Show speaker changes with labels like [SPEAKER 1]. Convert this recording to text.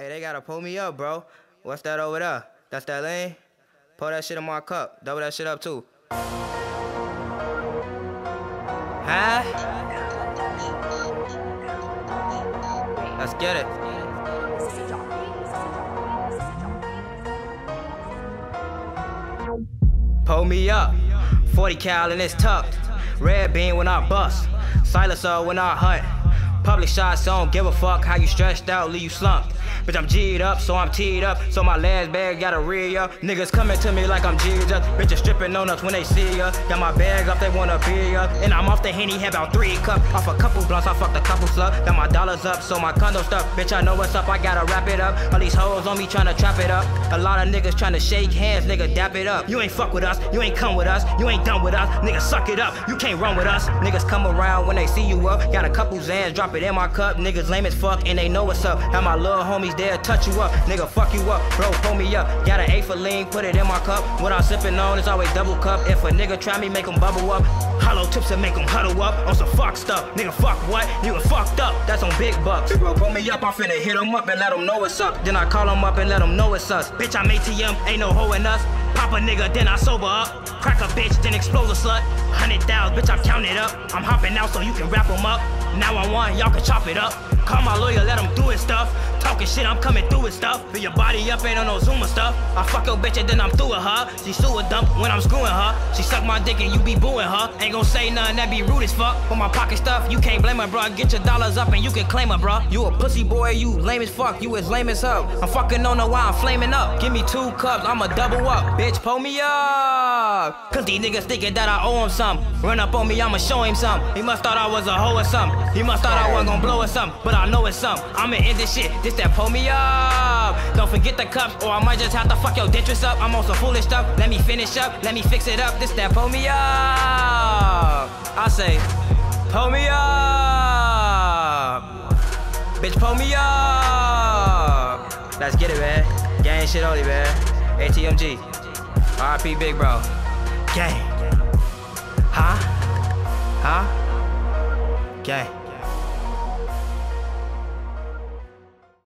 [SPEAKER 1] Hey, they gotta pull me up, bro. What's that over there? That's that lane? Pour that shit in my cup. Double that shit up too. Huh? Let's get it. Pull me up. 40 cal and it's tucked. Red beam when I bust. Silencer when I hunt. Public shots, so I don't give a fuck how you stressed out, leave you slumped. Bitch, I'm G'd up, so I'm teed up. So my last bag got a re up. Niggas coming to me like I'm up. Bitches stripping on us when they see ya. Got my bag up, they wanna be up. And I'm off the henny, have about three cups. Off a couple blunts, I fucked a couple slugs. Got my dollars up, so my condo stuff. Bitch, I know what's up, I gotta wrap it up. All these hoes on me tryna trap it up. A lot of niggas tryna shake hands, nigga, dap it up. You ain't fuck with us, you ain't come with us, you ain't done with us. Nigga, suck it up, you can't run with us. Niggas come around when they see you up. Got a couple Zans, drop it in my cup. Niggas lame as fuck and they know what's up. Have my little homies there touch you up. Nigga, fuck you up, bro, pull me up. Got an A for lean, put it in my cup. What I'm sipping on is always double cup. If a nigga try me, make him bubble up. Hollow tips and make him huddle up on some fuck stuff. Nigga, fuck what? Nigga, fucked up. That's on big bucks. Bro, pull me up, I'm finna hit him up and let him know what's up. Then I call him up and let him know it's us. Bitch, I'm ATM, ain't no hoe in us. Pop a nigga, then I sober up. Crack a bitch, then explode a slut. Hundred thousand, bitch, I'm counting up. I'm hopping out so you can wrap them up. Now I want, y'all can chop it up. Call my lawyer, let him do stuff. Talking shit, I'm coming through with stuff. Fill your body up, ain't on no Zoomer stuff. I fuck your bitch and then I'm through with her. She sewer dump when I'm screwing her. She suck my dick and you be booing her. Ain't gon' say nothing, that be rude as fuck. For my pocket stuff, you can't blame her, bro. Get your dollars up and you can claim her, bro. You a pussy boy, you lame as fuck. You as lame as her. I'm fucking on the why I'm flaming up. Give me two cups, I'ma double up. Bitch, pull me up. Cause these niggas thinking that I owe him some. Run up on me, I'ma show him some. He must thought I was a hoe or something. He must thought I wasn't gonna blow or something. But I know it's something. I'ma end this shit. This that pull me up. Don't forget the cups, or I might just have to fuck your dentures up. I'm on some foolish stuff. Let me finish up. Let me fix it up. This that pull me up. I say, pull me up. Bitch, pull me up. Let's get it, man. Gang shit only, man. ATMG. RP Big Bro. Gang. Huh? Huh? Gang.